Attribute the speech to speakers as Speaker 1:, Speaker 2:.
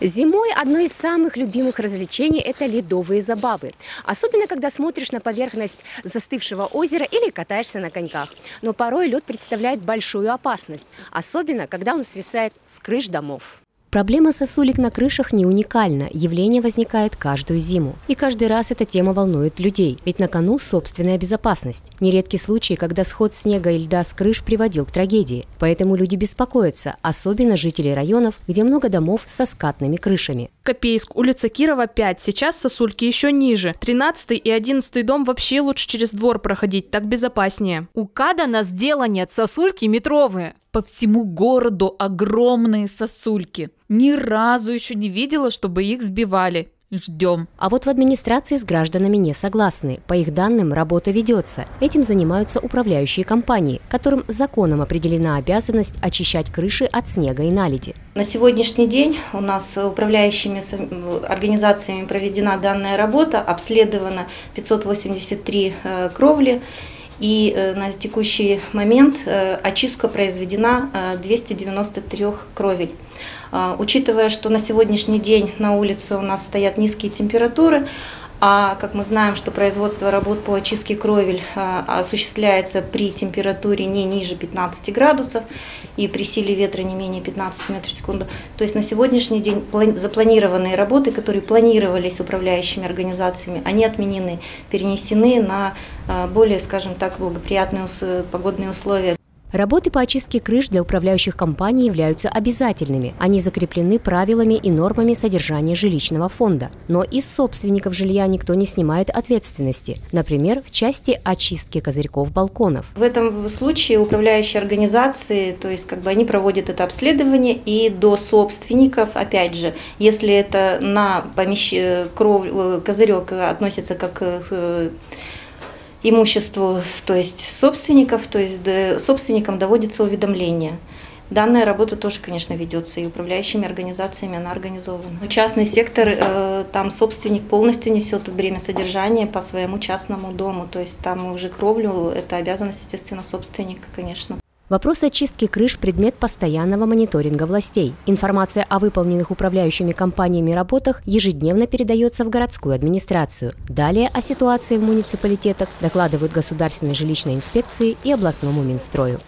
Speaker 1: Зимой одно из самых любимых развлечений – это ледовые забавы. Особенно, когда смотришь на поверхность застывшего озера или катаешься на коньках. Но порой лед представляет большую опасность. Особенно, когда он свисает с крыш домов. Проблема сосулек на крышах не уникальна. Явление возникает каждую зиму. И каждый раз эта тема волнует людей. Ведь на кону собственная безопасность. Нередки случаи, когда сход снега и льда с крыш приводил к трагедии. Поэтому люди беспокоятся, особенно жители районов, где много домов со скатными крышами.
Speaker 2: Копейск, улица Кирова, 5. Сейчас сосульки еще ниже. 13 и 11 дом вообще лучше через двор проходить, так безопаснее.
Speaker 3: У Кадана сделаны сосульки метровые. По всему городу огромные сосульки. Ни разу еще не видела, чтобы их сбивали. Ждем.
Speaker 1: А вот в администрации с гражданами не согласны. По их данным, работа ведется. Этим занимаются управляющие компании, которым законом определена обязанность очищать крыши от снега и наледи.
Speaker 4: На сегодняшний день у нас управляющими организациями проведена данная работа, обследовано 583 э, кровли. И э, на текущий момент э, очистка произведена 293 кровель. А, учитывая, что на сегодняшний день на улице у нас стоят низкие температуры, а как мы знаем, что производство работ по очистке кровель а, осуществляется при температуре не ниже 15 градусов и при силе ветра не менее 15 метров в секунду. То есть на сегодняшний день запланированные работы, которые планировались управляющими организациями, они отменены, перенесены на а, более, скажем так, благоприятные погодные условия.
Speaker 1: Работы по очистке крыш для управляющих компаний являются обязательными. Они закреплены правилами и нормами содержания жилищного фонда. Но из собственников жилья никто не снимает ответственности. Например, в части очистки козырьков балконов.
Speaker 4: В этом случае управляющие организации, то есть как бы они проводят это обследование и до собственников, опять же, если это на помещ... кров... Э, козырек относится как э, имуществу, то есть собственников, то есть собственникам доводится уведомление. Данная работа тоже, конечно, ведется и управляющими организациями она организована. Частный сектор, э, там собственник полностью несет бремя содержания по своему частному дому, то есть там уже кровлю, это обязанность, естественно, собственника, конечно.
Speaker 1: Вопрос очистки крыш – предмет постоянного мониторинга властей. Информация о выполненных управляющими компаниями работах ежедневно передается в городскую администрацию. Далее о ситуации в муниципалитетах докладывают государственной жилищной инспекции и областному Минстрою.